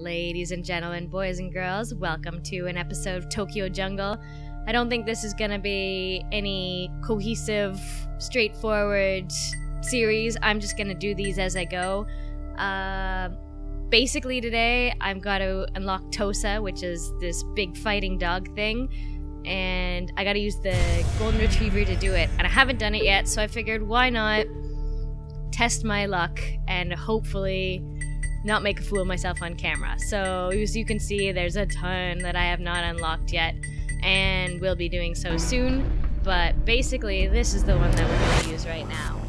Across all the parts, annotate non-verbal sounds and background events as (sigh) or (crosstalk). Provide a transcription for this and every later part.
Ladies and gentlemen, boys and girls, welcome to an episode of Tokyo Jungle. I don't think this is gonna be any cohesive, straightforward series. I'm just gonna do these as I go. Uh, basically, today I'm gotta unlock Tosa, which is this big fighting dog thing, and I gotta use the Golden Retriever to do it. And I haven't done it yet, so I figured why not test my luck and hopefully not make a fool of myself on camera. So as you can see, there's a ton that I have not unlocked yet, and will be doing so soon. But basically, this is the one that we're going to use right now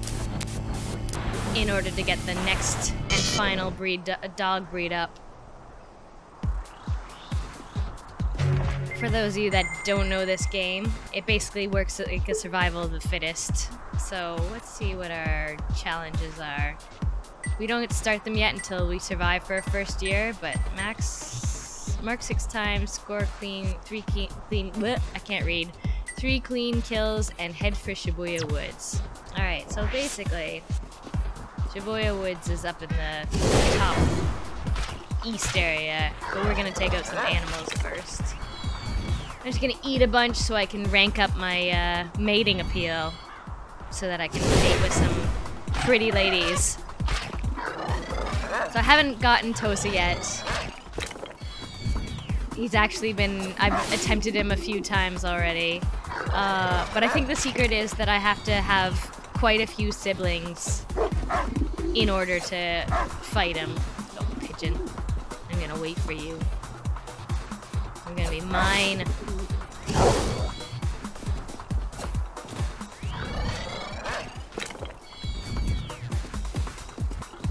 in order to get the next and final breed do dog breed up. For those of you that don't know this game, it basically works like a survival of the fittest. So let's see what our challenges are. We don't get to start them yet until we survive for our first year, but max mark six times, score clean, three clean, bleh, I can't read, three clean kills, and head for Shibuya Woods. Alright, so basically, Shibuya Woods is up in the top east area, but we're gonna take out some animals first. I'm just gonna eat a bunch so I can rank up my uh, mating appeal so that I can mate with some pretty ladies. So I haven't gotten Tosa yet. He's actually been, I've attempted him a few times already. Uh, but I think the secret is that I have to have quite a few siblings in order to fight him. Oh, pigeon. I'm gonna wait for you. I'm gonna be mine.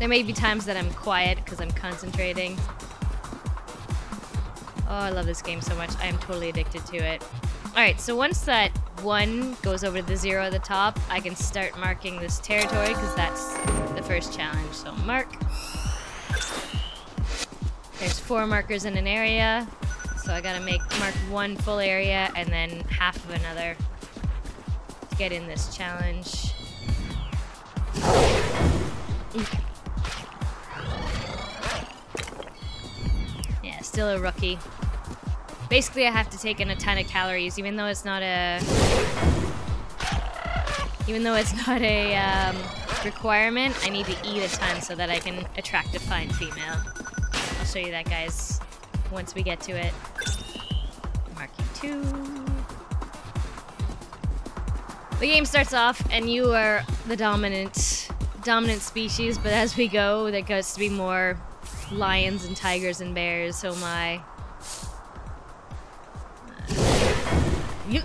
There may be times that I'm quiet because I'm concentrating. Oh, I love this game so much. I am totally addicted to it. Alright, so once that one goes over to the zero at the top, I can start marking this territory because that's the first challenge. So mark. There's four markers in an area. So I gotta make mark one full area and then half of another to get in this challenge. Still a rookie. Basically, I have to take in a ton of calories, even though it's not a... Even though it's (laughs) not a um, requirement, I need to eat a ton so that I can attract a fine female. I'll show you that, guys, once we get to it. Marking two. The game starts off, and you are the dominant dominant species, but as we go, there goes to be more lions and tigers and bears, so my... You...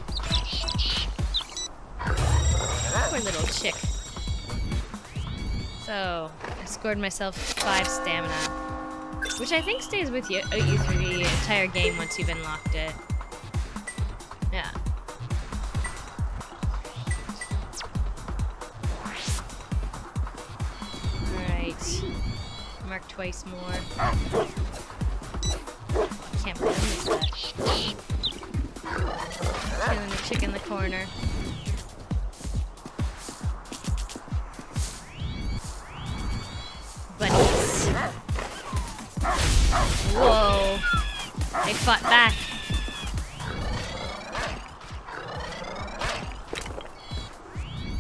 Poor little chick. So, I scored myself five stamina. Which I think stays with you, uh, you through the entire game once you've unlocked it. Twice more. I can't believe that. Killing the chick in the corner. Bunnies. Whoa. They fought back.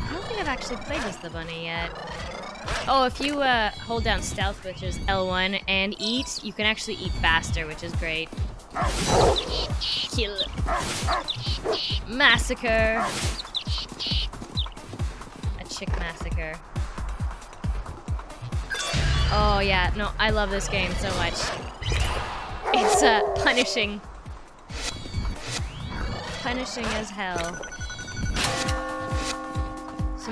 I don't think I've actually played as the bunny yet. Oh, if you uh, hold down stealth, which is L1, and eat, you can actually eat faster, which is great. Kill. Massacre. A chick massacre. Oh yeah, no, I love this game so much. It's uh, punishing. Punishing as hell.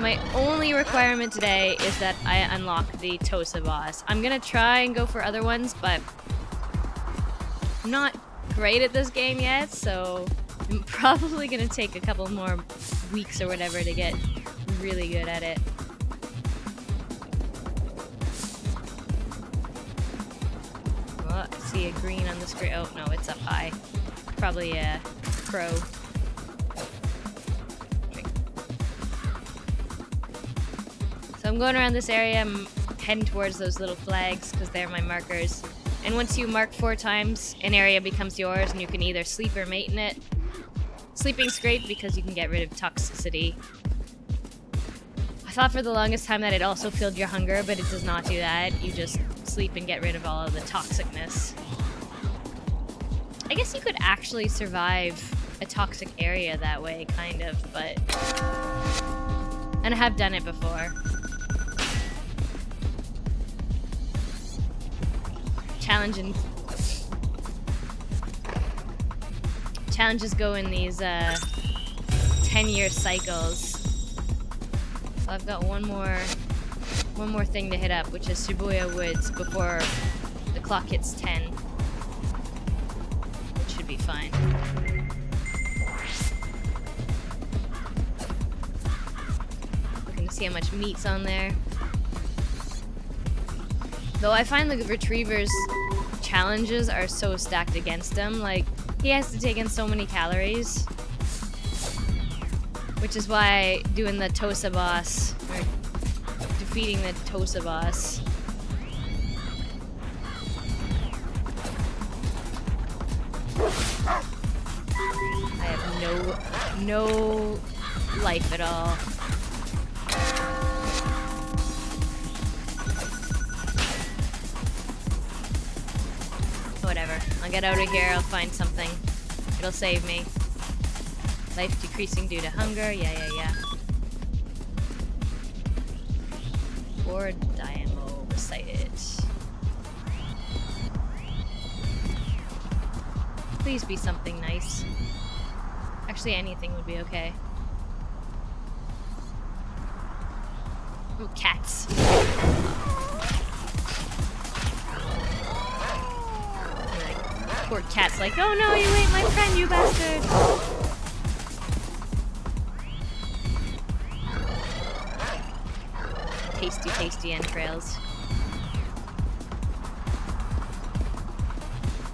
My only requirement today is that I unlock the Tosa boss. I'm gonna try and go for other ones, but I'm not great at this game yet, so I'm (laughs) probably gonna take a couple more weeks or whatever to get really good at it. Oh, I see a green on the screen. Oh, no, it's up high. Probably a crow. I'm going around this area. I'm heading towards those little flags because they're my markers. And once you mark four times, an area becomes yours, and you can either sleep or mate in it. Sleeping's great because you can get rid of toxicity. I thought for the longest time that it also filled your hunger, but it does not do that. You just sleep and get rid of all of the toxicness. I guess you could actually survive a toxic area that way, kind of, but... And I have done it before. Challenging... Challenges go in these, uh... 10-year cycles. So I've got one more... One more thing to hit up, which is Shibuya Woods before the clock hits 10. Which should be fine. We can see how much meat's on there. Though I find the Retriever's challenges are so stacked against him. Like, he has to take in so many calories. Which is why doing the Tosa boss, or defeating the Tosa boss, I have no, no life at all. Get out of here, I'll find something. It'll save me. Life decreasing due to hunger, yeah, yeah, yeah. Or Diamo, recite it. Please be something nice. Actually, anything would be okay. Oh, cats. Cat's like, oh no, you ate my friend, you bastard! Tasty, tasty entrails.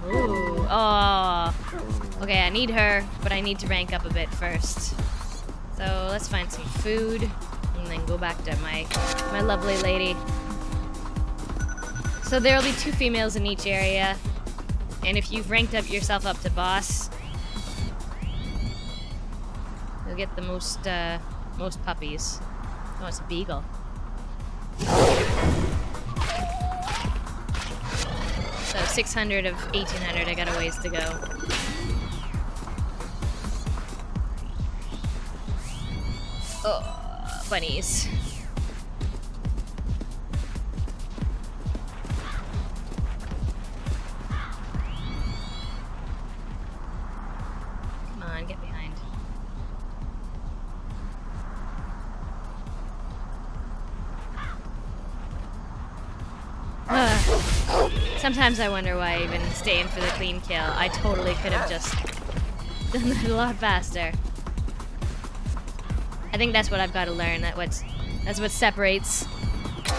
Ooh, oh. Okay, I need her, but I need to rank up a bit first. So let's find some food, and then go back to my, my lovely lady. So there'll be two females in each area. And if you've ranked up yourself up to boss, you'll get the most uh, most puppies. Oh, it's a beagle. So 600 of 1800, I got a ways to go. Oh, bunnies. Sometimes I wonder why I even stay in for the clean kill. I totally could have just (laughs) done that a lot faster. I think that's what I've got to learn. That what's that's what separates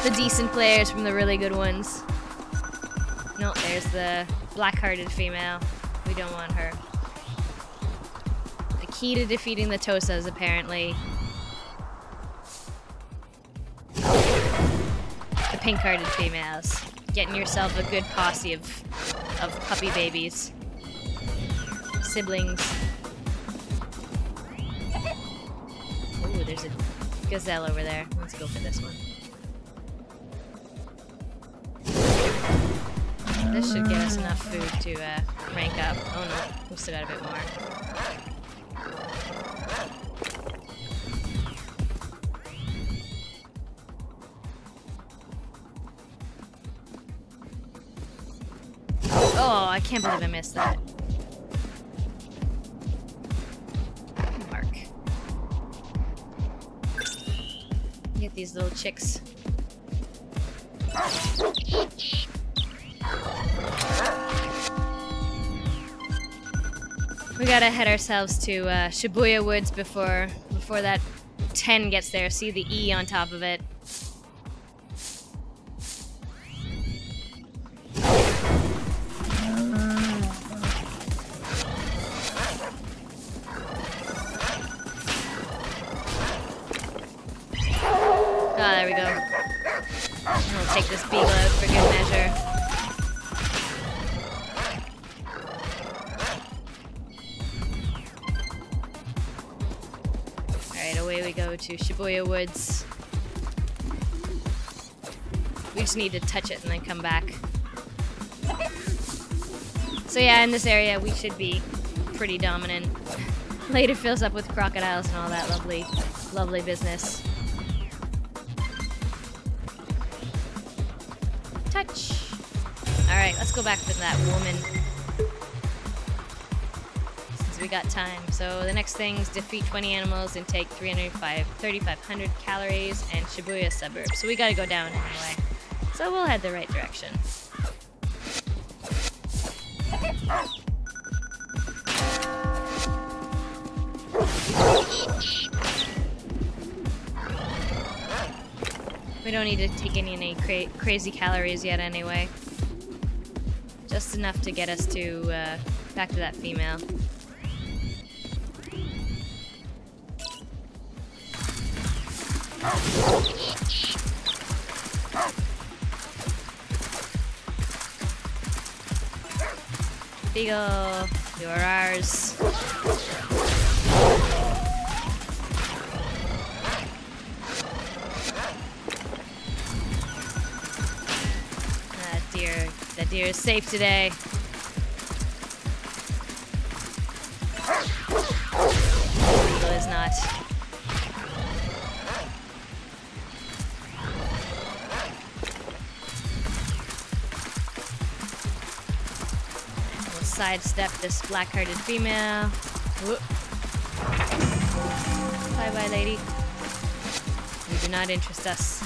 the decent players from the really good ones. No, there's the black-hearted female. We don't want her. The key to defeating the Tosas, apparently. The pink-hearted females getting yourself a good posse of, of puppy babies. Siblings. Ooh, there's a gazelle over there. Let's go for this one. This should give us enough food to uh, rank up. Oh no, we still got a bit more. I can't believe I missed that. Mark. Get these little chicks. We gotta head ourselves to uh, Shibuya Woods before before that 10 gets there. See the E on top of it. Woods. We just need to touch it and then come back. So yeah, in this area we should be pretty dominant. (laughs) Later fills up with crocodiles and all that lovely, lovely business. Touch. Alright, let's go back to that woman. Got time. So the next thing is defeat 20 animals and take 3,500 calories and Shibuya suburb. So we gotta go down anyway. So we'll head the right direction. We don't need to take any, any cra crazy calories yet anyway. Just enough to get us to uh, back to that female. Beagle, you're ours. That deer, that deer is safe today. Sidestep this black-hearted female. Bye bye, lady. You do not interest us.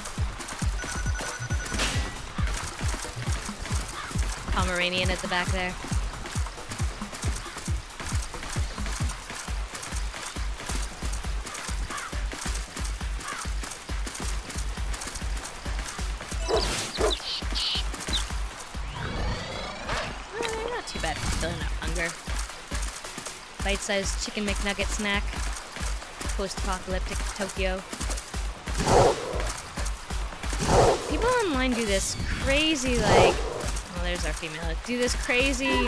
Pomeranian at the back there. Too bad for filling up hunger. Bite-sized chicken McNugget snack. Post-apocalyptic Tokyo. People online do this crazy, like, well, there's our female. Do this crazy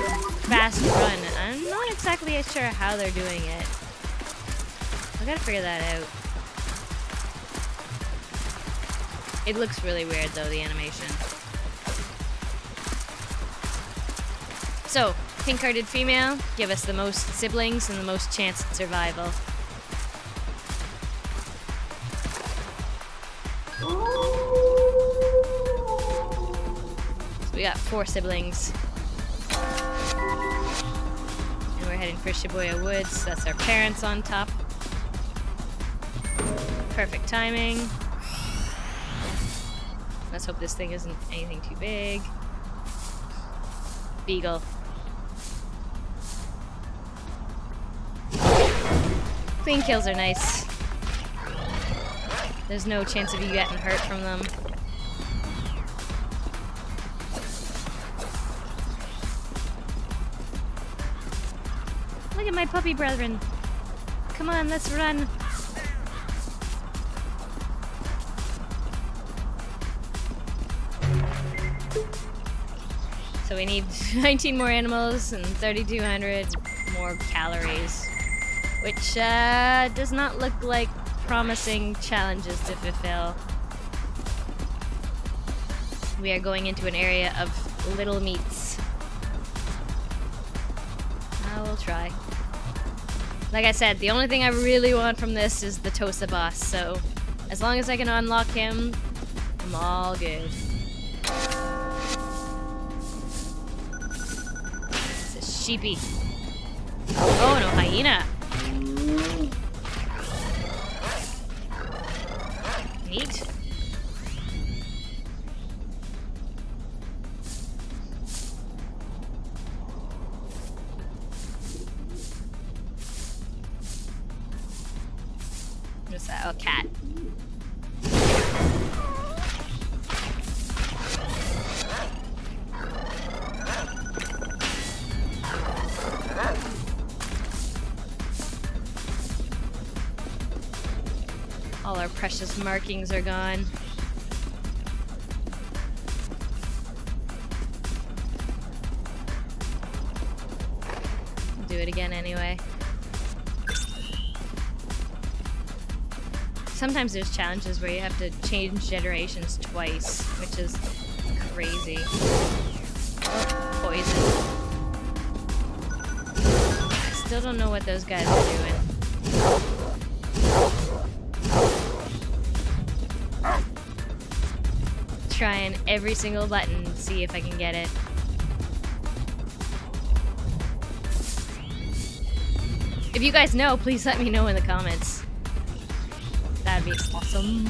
fast run. I'm not exactly sure how they're doing it. I gotta figure that out. It looks really weird, though, the animation. So, pink-hearted female, give us the most siblings and the most chance at survival. So we got four siblings. And we're heading for Shibuya Woods. That's our parents on top. Perfect timing. Let's hope this thing isn't anything too big. Beagle. Clean kills are nice. There's no chance of you getting hurt from them. Look at my puppy brethren. Come on, let's run. So we need (laughs) 19 more animals and 3,200 more calories. Which uh, does not look like promising challenges to fulfill. We are going into an area of little meats. I will try. Like I said, the only thing I really want from this is the Tosa boss, so as long as I can unlock him, I'm all good. It's a sheepy. Oh, no, hyena. Precious markings are gone. Do it again anyway. sometimes there's challenges where you have to change generations twice, which is crazy. Poison. I still don't know what those guys are doing. Trying every single button, see if I can get it. If you guys know, please let me know in the comments. That'd be awesome.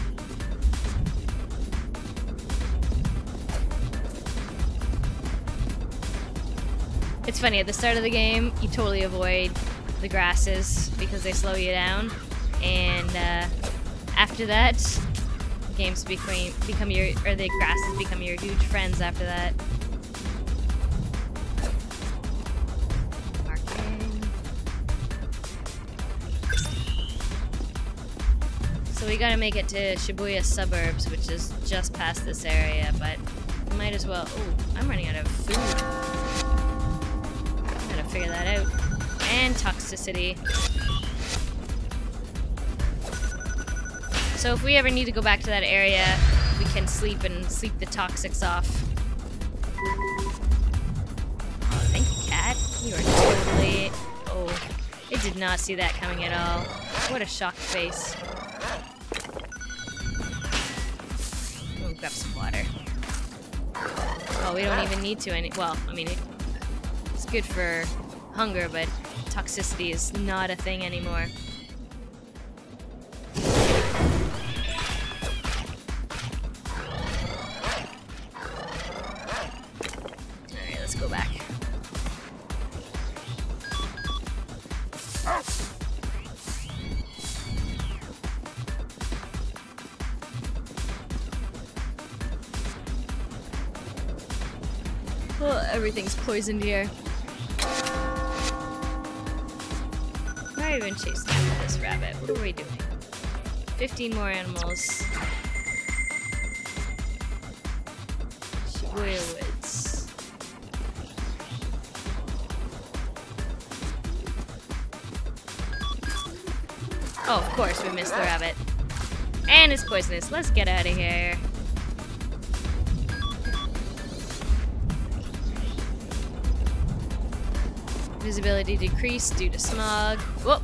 It's funny, at the start of the game, you totally avoid the grasses because they slow you down. And uh, after that, games become, become your, or the grasses become your huge friends after that. So we gotta make it to Shibuya suburbs, which is just past this area, but might as well. Oh, I'm running out of food. Gotta figure that out. And toxicity. So if we ever need to go back to that area, we can sleep and sleep the toxics off. Thank you, cat. You are totally... Oh, it did not see that coming at all. What a shocked face. grab some water. Oh, we don't even need to any- well, I mean, it's good for hunger, but toxicity is not a thing anymore. Everything's poisoned here. Why are we even chasing this rabbit? What are we doing? 15 more animals. Woods. Oh, of course, we missed the rabbit. And it's poisonous. Let's get out of here. Visibility decreased due to smog. Whoop!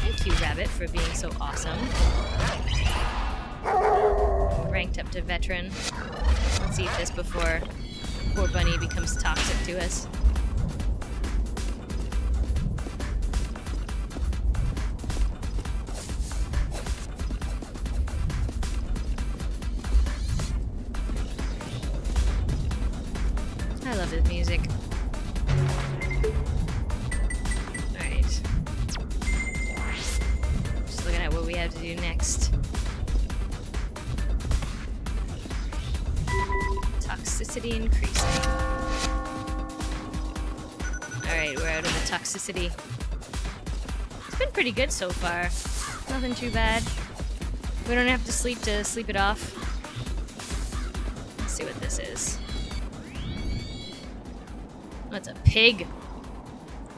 Thank you, Rabbit, for being so awesome. Ranked up to veteran. Let's see if this before poor Bunny becomes toxic to us. Next. Toxicity increasing. Alright, we're out of the toxicity. It's been pretty good so far. Nothing too bad. We don't have to sleep to sleep it off. Let's see what this is. That's a pig.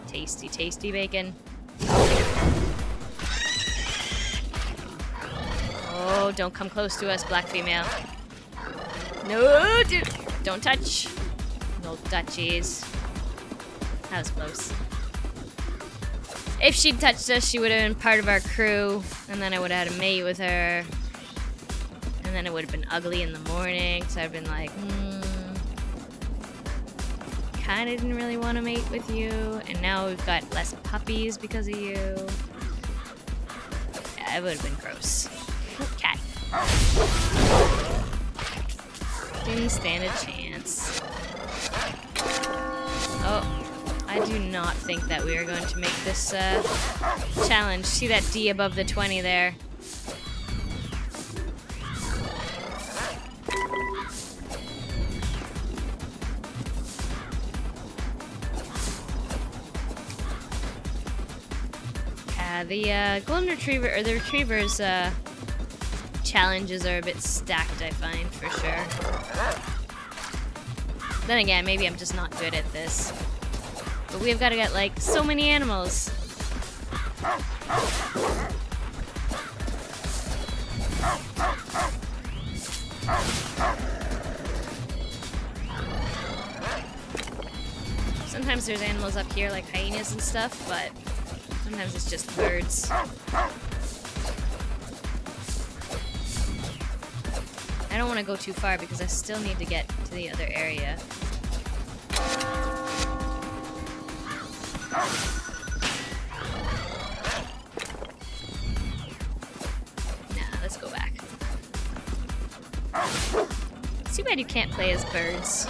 Tasty, tasty bacon. Oh, don't come close to us, black female. No, dude. Don't touch. No touchies. That was close. If she'd touched us, she would have been part of our crew, and then I would have had a mate with her. And then it would have been ugly in the morning, so I've been like, hmm kind of didn't really want to mate with you, and now we've got less puppies because of you. Yeah, it would have been gross. Cat. Didn't stand a chance. Oh, I do not think that we are going to make this uh, challenge. See that D above the 20 there? Yeah, the uh, golden retriever or the retrievers uh, challenges are a bit stacked, I find, for sure. Then again, maybe I'm just not good at this. But we've got to get, like, so many animals. Sometimes there's animals up here, like hyenas and stuff, but sometimes it's just birds. Don't want to go too far because I still need to get to the other area. Nah, let's go back. It's too bad you can't play as birds.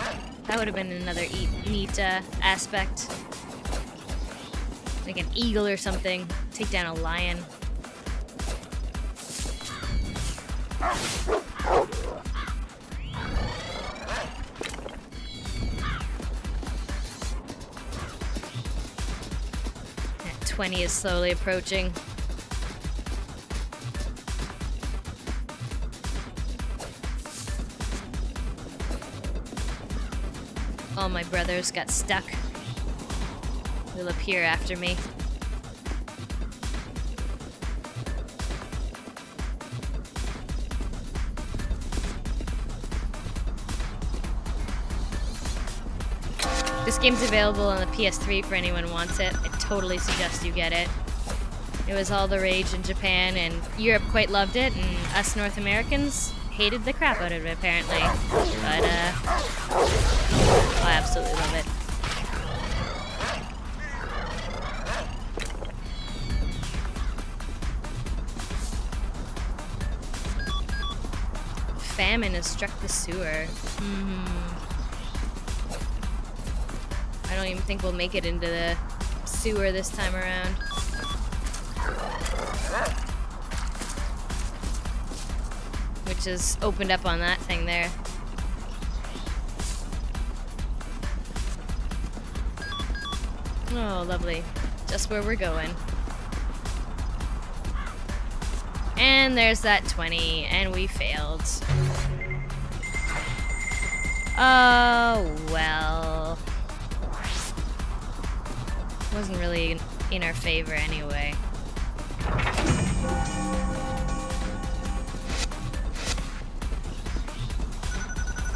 That would have been another e neat uh, aspect. Like an eagle or something. Take down a lion. 20 is slowly approaching. All my brothers got stuck. They'll appear after me. This game's available on the PS3 for anyone wants it. Totally suggest you get it. It was all the rage in Japan, and Europe quite loved it, and us North Americans hated the crap out of it, apparently. But, uh, I absolutely love it. Famine has struck the sewer. hmm I don't even think we'll make it into the sewer this time around. Which is opened up on that thing there. Oh, lovely. Just where we're going. And there's that 20, and we failed. Oh, well. Wasn't really in our favor anyway.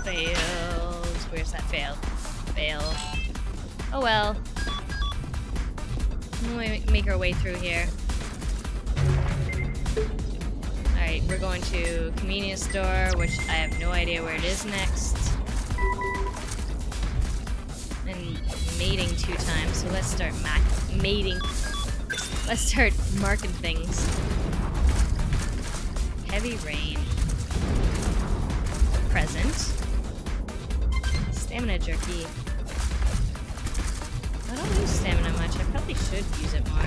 Failed. Where's that fail? Fail. Oh well. We'll make our way through here. Alright, we're going to convenience store, which I have no idea where it is next. Mating two times, so let's start mating. Let's start marking things. Heavy rain. Present. Stamina jerky. I don't use stamina much. I probably should use it more.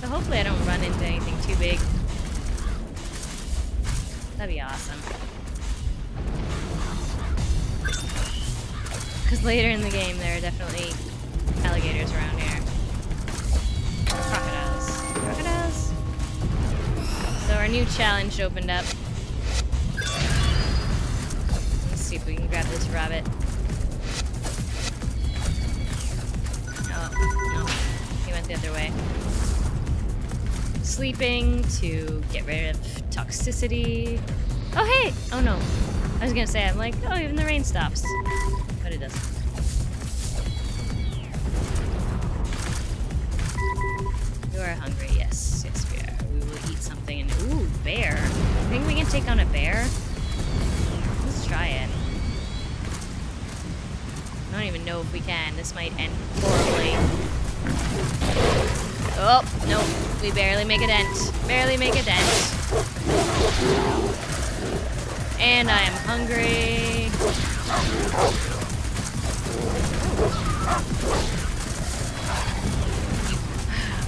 So hopefully I don't later in the game there are definitely alligators around here. Crocodiles. Crocodiles? So our new challenge opened up. Let's see if we can grab this rabbit. Oh, no. He went the other way. Sleeping to get rid of toxicity. Oh, hey! Oh, no. I was gonna say, I'm like, oh, even the rain stops. Barely make a dent. And I am hungry.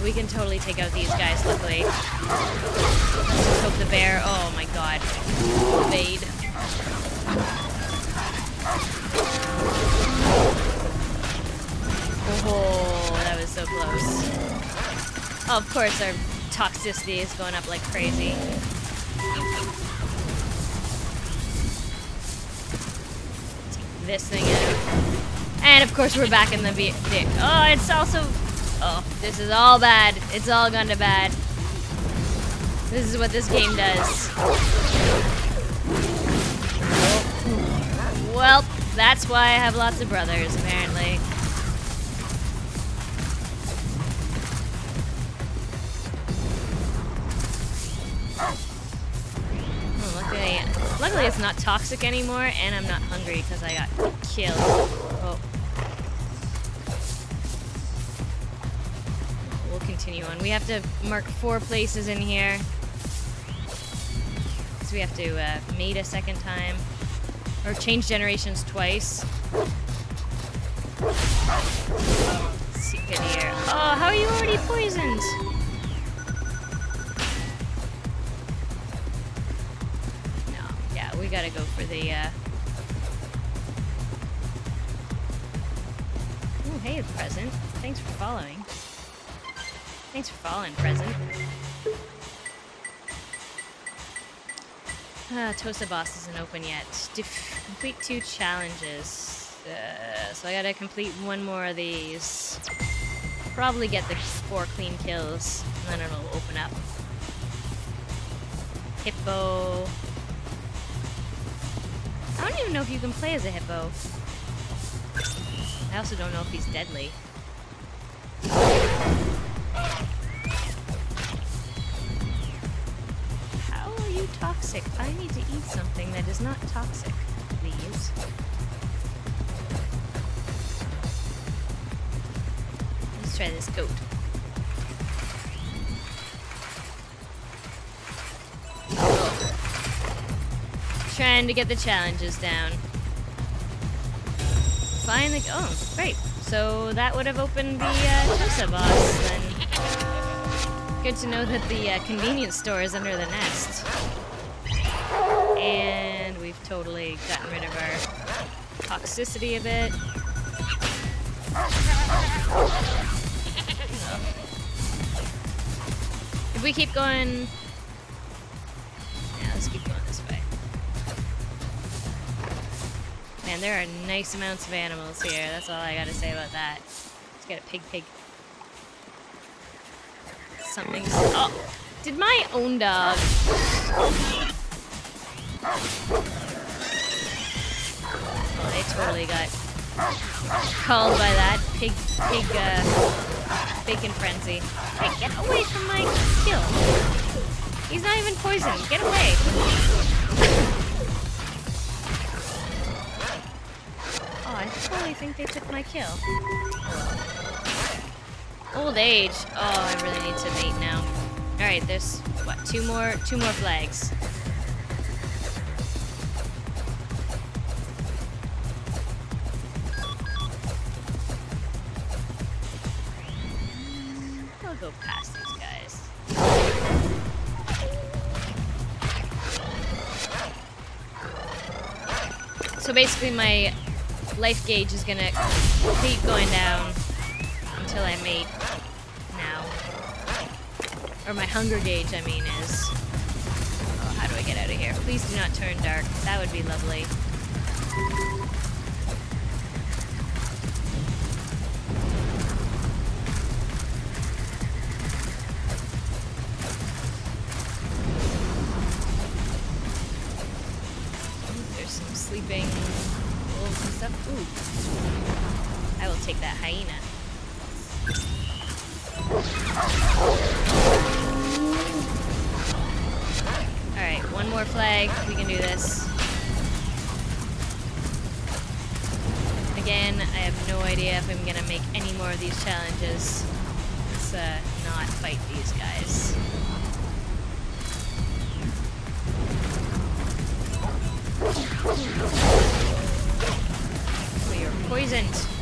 We can totally take out these guys, luckily. Let's hope the bear... Oh my god. Evade. Oh, that was so close. Oh, of course, our toxicity is going up like crazy. Take this thing out. And of course we're back in the V. Oh, it's also. Oh, this is all bad. It's all gone to bad. This is what this game does. Well, that's why I have lots of brothers, apparently. Luckily, it's not toxic anymore, and I'm not hungry because I got killed. Oh. We'll continue on. We have to mark four places in here. So we have to uh, mate a second time. Or change generations twice. Here. Oh, how are you already poisoned? We gotta go for the, uh... Oh, hey, present. Thanks for following. Thanks for following, present. Ah, Tosa boss isn't open yet. Def complete two challenges. Uh, so I gotta complete one more of these. Probably get the four clean kills, and then it'll open up. Hippo. I don't even know if you can play as a hippo. I also don't know if he's deadly. How are you toxic. I need to eat something that is not toxic, please. Let's try this goat. Trying to get the challenges down. Finally, oh, great. So that would have opened the uh, Tosa boss then. Good to know that the uh, convenience store is under the nest. And we've totally gotten rid of our toxicity a bit. If we keep going... Man, there are nice amounts of animals here. That's all I gotta say about that. Let's get a pig pig. Something's... Oh! Did my own dog... Oh, they totally got called by that pig, pig, uh, bacon frenzy. Hey, get away from my kill. He's not even poisoned. Get away. Totally think they took my kill. Old age. Oh, I really need to mate now. Alright, there's, what, two more, two more flags. Basically my life gauge is gonna keep going down until I mate now. Or my hunger gauge, I mean, is... Oh, how do I get out of here? Please do not turn dark. That would be lovely. Take that hyena. Alright, one more flag. We can do this. Again, I have no idea if I'm gonna make any more of these challenges. Let's uh, not fight these guys. We are poisoned.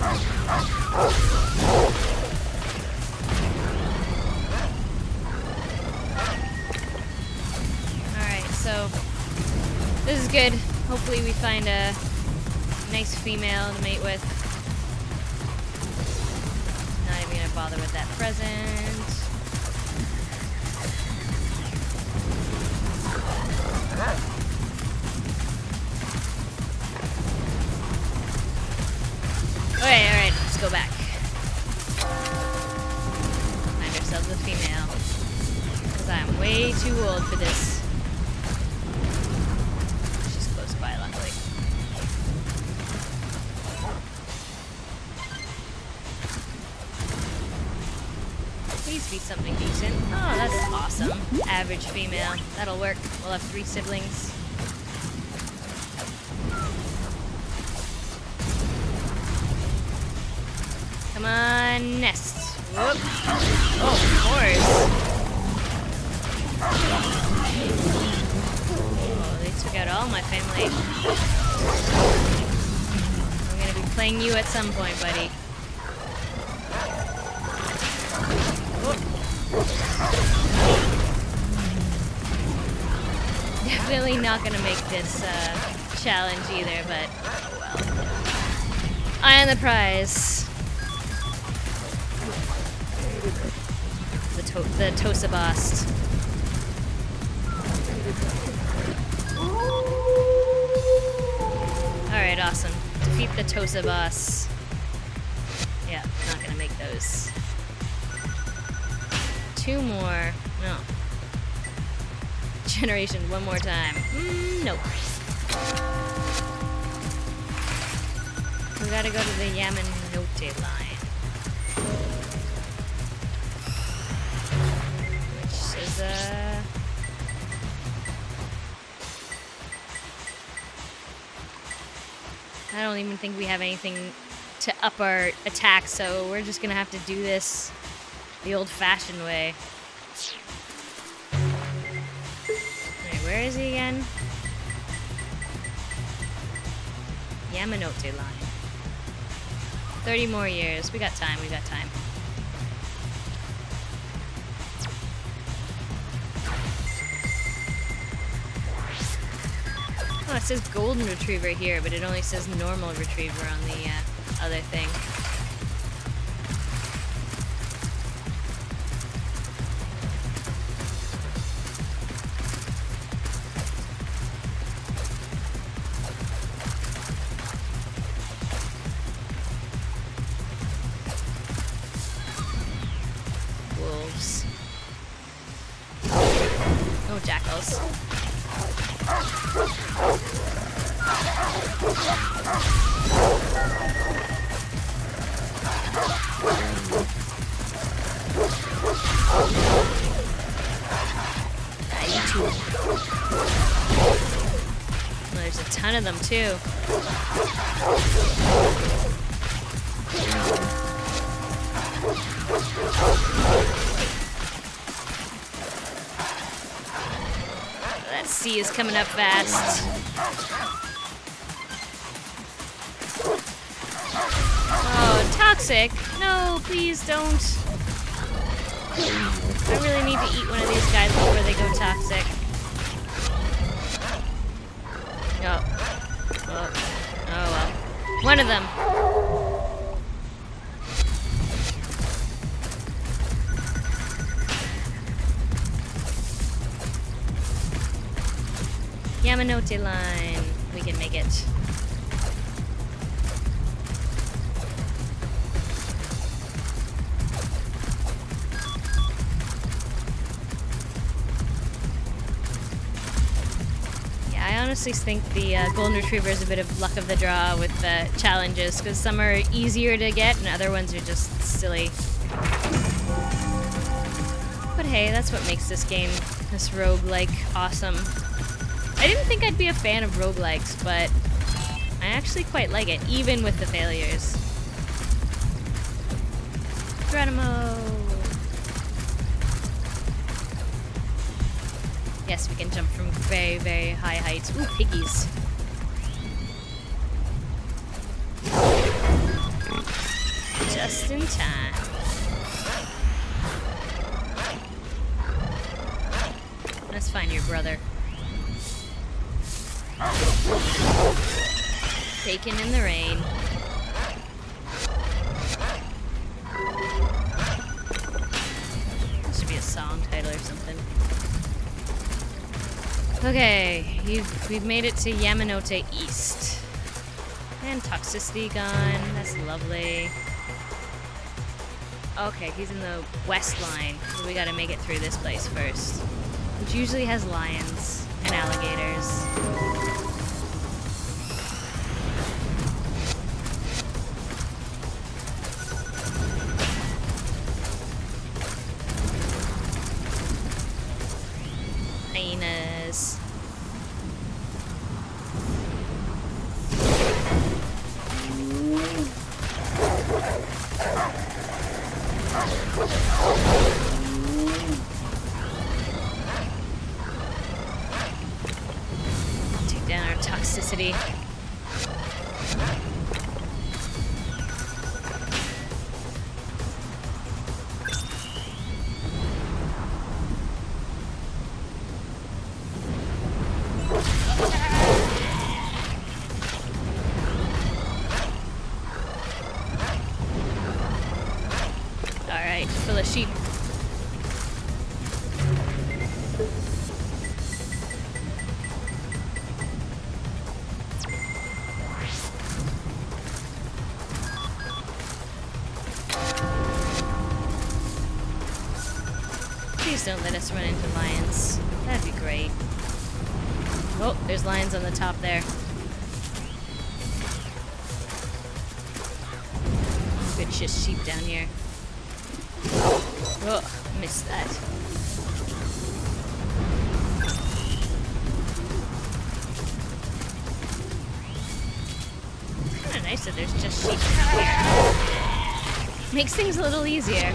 Alright, so this is good. Hopefully we find a nice female to mate with. Not even gonna bother with that present. Way too old for this. She's close by, luckily. Please be something decent. Oh, that's awesome. Average female. That'll work. We'll have three siblings. Come on, nest. Whoop. Oh, of course. Took out all my family. I'm gonna be playing you at some point, buddy. Definitely not gonna make this uh, challenge either, but. I am the prize. The to the Tosa boss. Alright, awesome. Defeat the Tosa boss. Yeah, not gonna make those. Two more. No. Generation one more time. Mm, nope. We gotta go to the Yamanote line. Which is, uh... I don't even think we have anything to up our attack, so we're just gonna have to do this the old-fashioned way. Where is he again? Yamanote line. 30 more years. We got time, we got time. Oh, it says golden retriever here, but it only says normal retriever on the uh, other thing. Too. Yamanote line. We can make it. Yeah, I honestly think the uh, golden retriever is a bit of luck of the draw with the challenges because some are easier to get and other ones are just silly. But hey, that's what makes this game, this roguelike, awesome. I didn't think I'd be a fan of roguelikes, but I actually quite like it, even with the failures. Geronimo! Yes, we can jump from very, very high heights. Ooh, piggies. Just in time. In the rain. This should be a song title or something. Okay, we've made it to Yamanote East. And toxicity gun, That's lovely. Okay, he's in the west line. So we gotta make it through this place first. Which usually has lions and alligators. There's lions on the top there. Good just sheep down here. Oh, missed that. Kind of nice that there's just sheep. Makes things a little easier.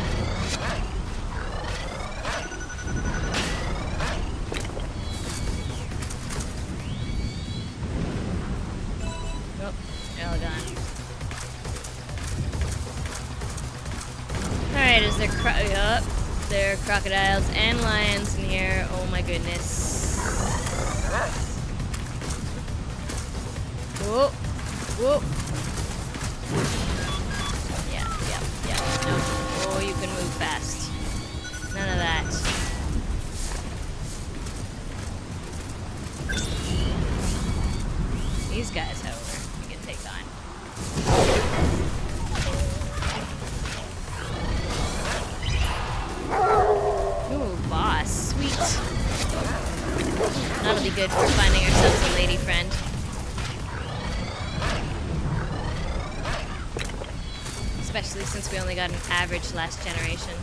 Average last generation.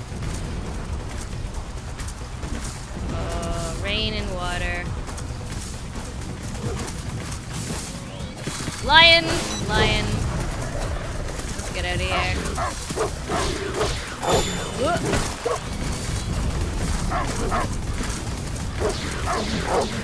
Oh, rain and water. Lion! Lion. Let's get out of here. Whoa.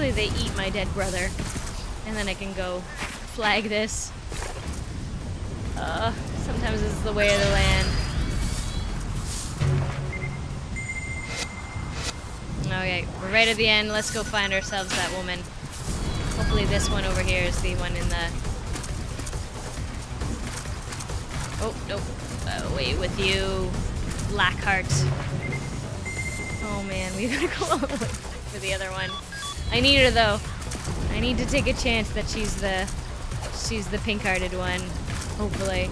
Hopefully they eat my dead brother. And then I can go flag this. Uh, sometimes it's the way of the land. Okay, we're right at the end. Let's go find ourselves that woman. Hopefully this one over here is the one in the... Oh, nope. Wait, with you, Blackheart. Oh man, we gotta (laughs) go all the way for the other one. I need her though. I need to take a chance that she's the she's the pink-hearted one. Hopefully.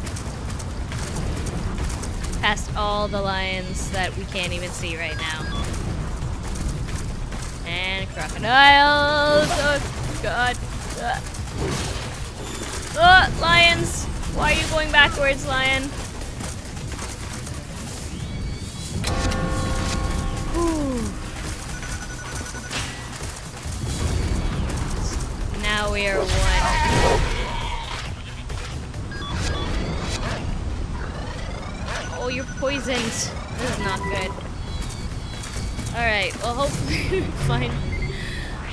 Past all the lions that we can't even see right now. And crocodiles! Oh god. Uh. Oh, lions! Why are you going backwards, lion? Now we are one. Oh, you're poisoned. This is not good. Alright, well hopefully (laughs) fine.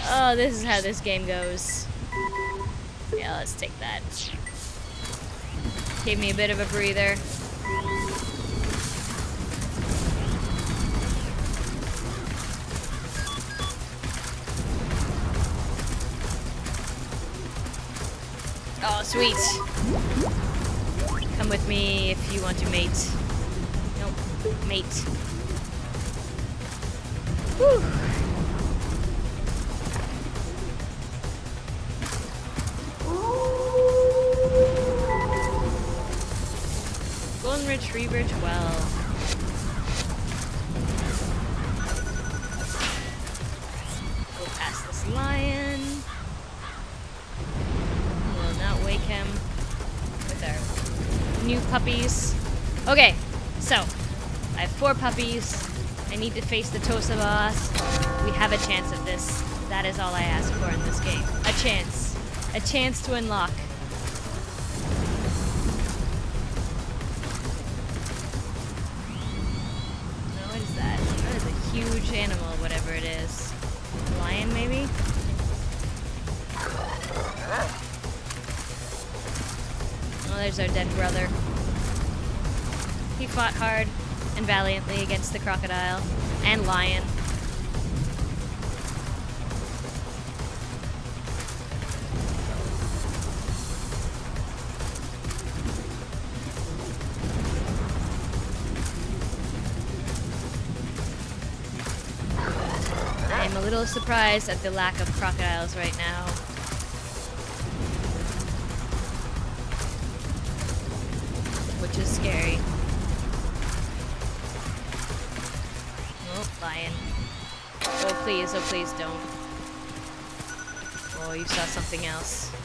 Oh, this is how this game goes. Yeah, let's take that. Gave me a bit of a breather. Sweet. Come with me if you want to mate. Nope. Mate. Whew. Golden Retriever 12. Puppies. Okay, so I have four puppies. I need to face the Tosa boss. We have a chance at this. That is all I ask for in this game. A chance. A chance to unlock. The crocodile and lion. I'm a little surprised at the lack of crocodiles right now. Which is scary. Lion. Oh, please, oh, please don't. Oh, you saw something else. (laughs)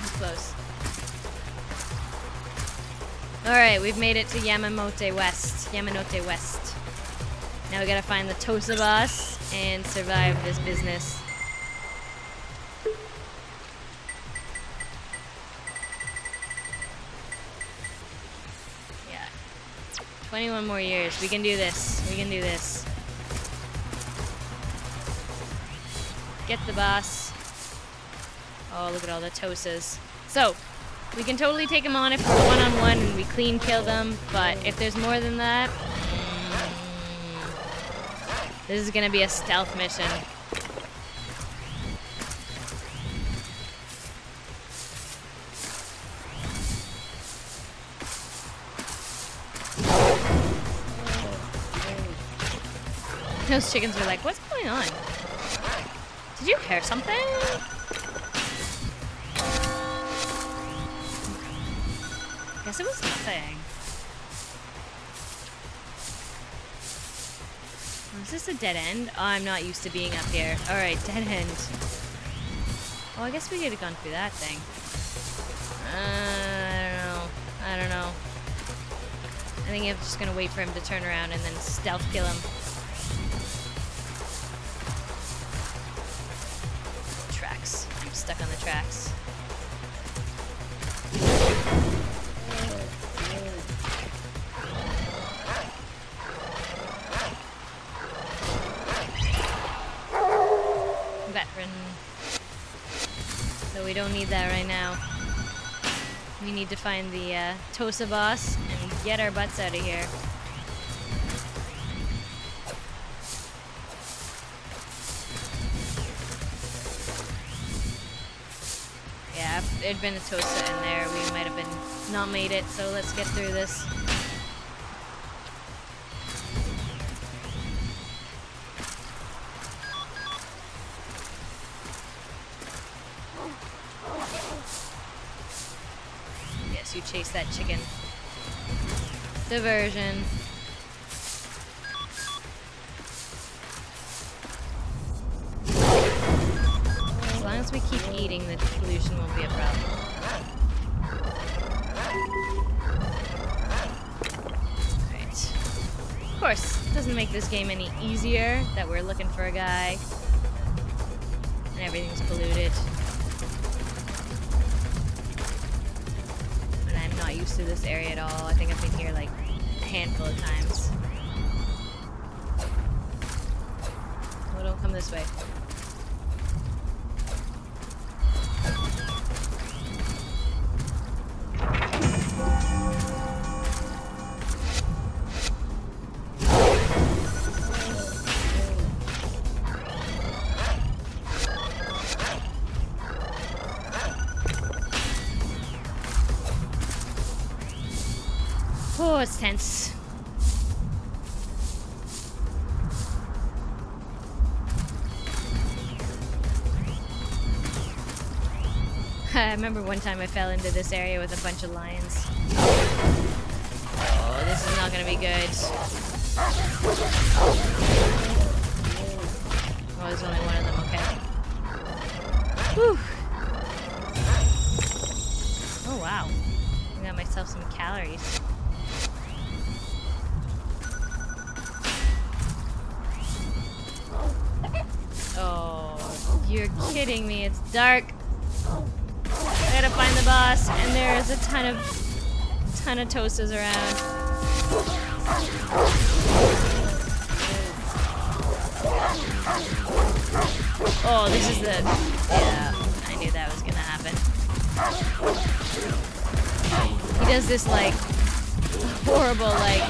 Was close. Alright, we've made it to Yamamote West. Yamanote West. Now we gotta find the Tosa boss and survive this business. Yeah. 21 more years. We can do this. We can do this. Get the boss. Oh, look at all the Tosas. So, we can totally take them on if we're one-on-one and we clean kill them, but if there's more than that, mm, this is gonna be a stealth mission. Those chickens were like, what's going on? Did you hear something? Guess it was nothing. Is this a dead end? Oh, I'm not used to being up here. Alright, dead end. Oh, I guess we could have gone through that thing. Uh, I don't know. I don't know. I think I'm just gonna wait for him to turn around and then stealth kill him. Tracks. Veteran. So we don't need that right now. We need to find the uh, Tosa boss and get our butts out of here. There'd been a Tosa in there, we might have been not made it, so let's get through this. Yes, you chase that chicken. Diversion. As we keep eating, the pollution won't be a problem. Of course, it doesn't make this game any easier that we're looking for a guy. And everything's polluted. And I'm not used to this area at all. I think I've been here like a handful of times. Oh, don't come this way. Remember one time I fell into this area with a bunch of lions. Oh, this is not gonna be good. Oh, there's only one of them, okay. Whew. Oh, wow. I got myself some calories. Oh, you're kidding me. It's dark. Gotta find the boss, and there's a ton of, ton of toasters around. Oh, this is the, yeah, I knew that was gonna happen. He does this, like, horrible, like,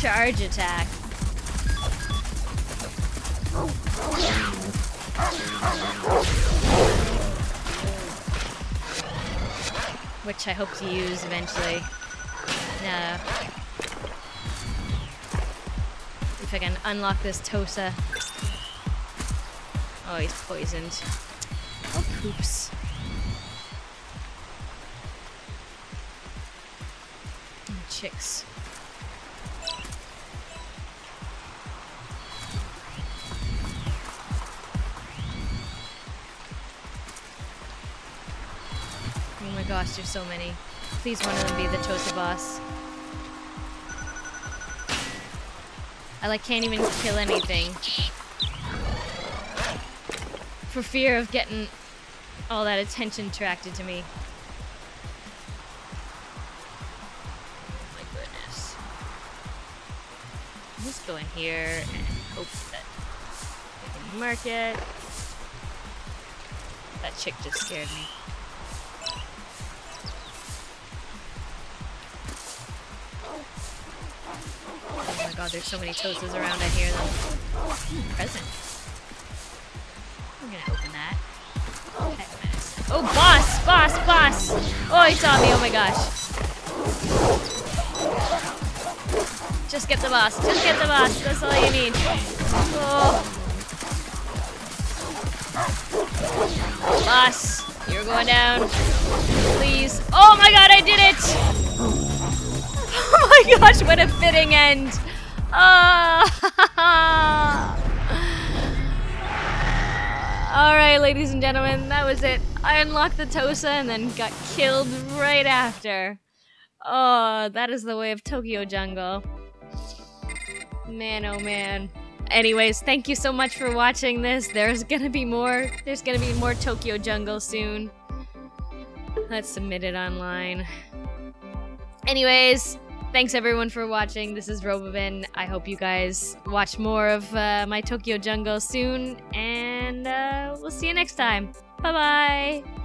charge attack. Which I hope to use eventually. No. If I can unlock this Tosa. Oh, he's poisoned. Oh, poops. Oh, chicks. So many. Please one of them be the Tosa boss. I like can't even kill anything. For fear of getting all that attention attracted to me. Oh my goodness. Just go in here and hope that I can mark it. That chick just scared me. God, there's so many toasters around, I hear them. Present. I'm gonna open that. Oh, boss! Boss! Boss! Oh, he saw me, oh my gosh. Just get the boss. Just get the boss. That's all you need. Oh. Boss, you're going down. Please. Oh my god, I did it! (laughs) Oh my gosh, what a fitting end. Ah. (laughs) Alright, ladies and gentlemen, that was it. I unlocked the Tosa and then got killed right after. Oh, that is the way of Tokyo Jungle. Man, oh man. Anyways, thank you so much for watching this. There's gonna be more. There's gonna be more Tokyo Jungle soon. Let's submit it online. Anyways, thanks everyone for watching. This is Robobin. I hope you guys watch more of uh, my Tokyo Jungle soon, and uh, we'll see you next time. Bye bye.